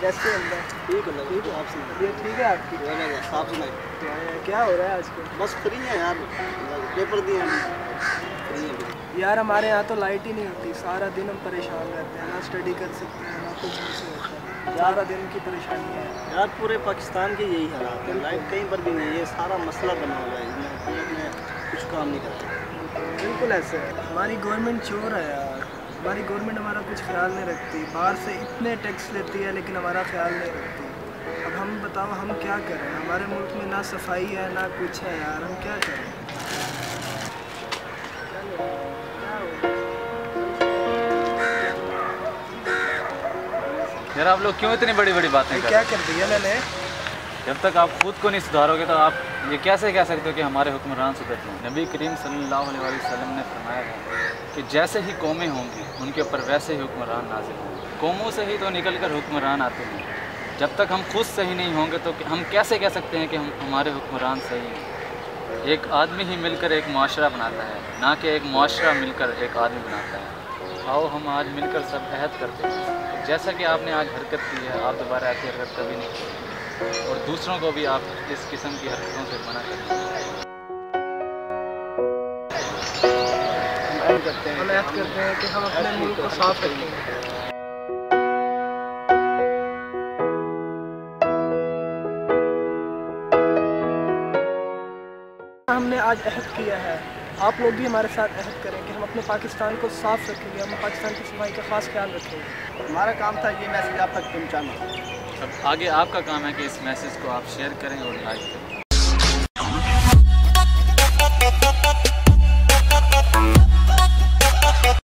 कैसे अंदर ठीक है ठीक है आप ये ठीक है आपकी क्या हो रहा है आजकल बस फ्री है यार। पेपर दिए हैं। यार हमारे यहाँ तो लाइट ही नहीं होती। सारा दिन हम परेशान रहते हैं ना स्टडी कर सकते हैं ना कुछ नहीं होता है। सारा दिन की परेशानी है। यार पूरे पाकिस्तान के यही हालात है। लाइट कहीं पर भी नहीं है। सारा मसला बना हुआ है। इसमें कुछ काम नहीं करा बिल्कुल ऐसे है। हमारी गवर्नमेंट चोर है यार। हमारी गवर्नमेंट हमारा कुछ ख्याल नहीं रखती। बाहर से इतने टैक्स लेती है लेकिन हमारा ख्याल नहीं रखती। अब हम बताओ हम क्या करें? हमारे मुल्क में ना सफ़ाई है ना कुछ है यार। हम क्या करें? यार आप लोग क्यों इतनी बड़ी बड़ी बातें कर क्या कर दिया मैंने? जब तक आप खुद को नहीं सुधारोगे तो आप ये कैसे कह सकते हो कि हमारे हुक्मरान सुधर जाएँ नबी करीम सल्लल्लाहु अलैहि वसल्लम ने फरमाया है कि जैसे ही कौमें होंगी, उनके ऊपर वैसे ही हुक्मरान नाजिल होंगे। कौमों से ही तो निकल कर हुक्मरान आते हैं। जब तक हम खुद सही नहीं होंगे तो हम कैसे कह सकते हैं कि हम हमारे हुक्मरान सही हैं? एक आदमी ही मिलकर एक माशरा बनाता है, ना कि एक माशरा मिलकर एक आदमी बनाता है। आओ, हम आज मिलकर सब अहद करते हैं। जैसा कि आपने आज हरकत की है, आप दोबारा ऐसी हरकत कभी नहीं करेंगे। और दूसरों को भी आप इस किस्म की हरकतों से मना करें करते हैं। हम ऐड करते हैं कि हम अपने मुल्क को साफ़ रखेंगे। हमने आज अहद किया है। आप लोग भी हमारे साथ अहद करें कि हम अपने पाकिस्तान को साफ़ रखेंगे हम पाकिस्तान की सफ़ाई का खास ख्याल रखेंगे। हमारा काम था ये मैसेज आप तक पहुँचाना। अब आगे आपका काम है कि इस मैसेज को आप शेयर करें और लाइक करें।